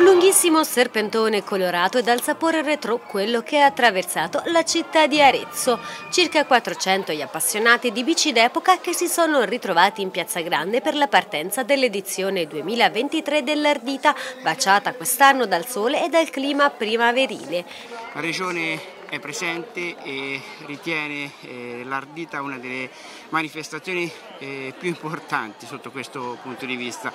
lunghissimo serpentone colorato e dal sapore retro quello che ha attraversato la città di Arezzo. Circa 400 gli appassionati di bici d'epoca che si sono ritrovati in Piazza Grande per la partenza dell'edizione 2023 dell'Ardita, baciata quest'anno dal sole e dal clima primaverile. La regione è presente e ritiene eh, l'Ardita una delle manifestazioni eh, più importanti sotto questo punto di vista.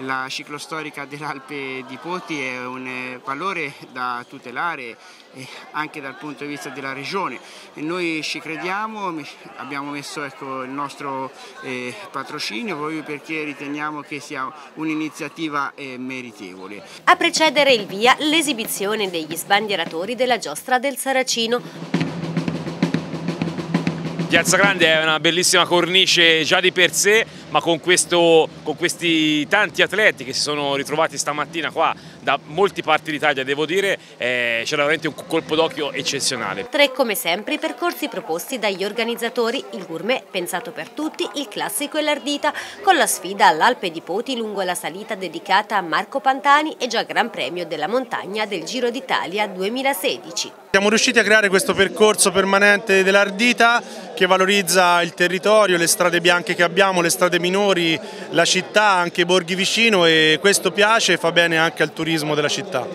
La ciclostorica dell'Alpe di Poti è un eh, valore da tutelare eh, anche dal punto di vista della regione e noi ci crediamo, abbiamo messo ecco, il nostro eh, patrocinio proprio perché riteniamo che sia un'iniziativa eh, meritevole. A precedere il via l'esibizione degli sbandieratori della giostra del Saracino Ticino. Piazza Grande è una bellissima cornice già di per sé, ma con, questo, con questi tanti atleti che si sono ritrovati stamattina qua da molte parti d'Italia, devo dire, eh, c'era veramente un colpo d'occhio eccezionale. Tre come sempre i percorsi proposti dagli organizzatori, il gourmet pensato per tutti, il classico e l'ardita, con la sfida all'Alpe di Poti lungo la salita dedicata a Marco Pantani e già Gran Premio della Montagna del Giro d'Italia 2016. Siamo riusciti a creare questo percorso permanente dell'Ardita che valorizza il territorio, le strade bianche che abbiamo, le strade minori, la città, anche i borghi vicino e questo piace e fa bene anche al turismo della città.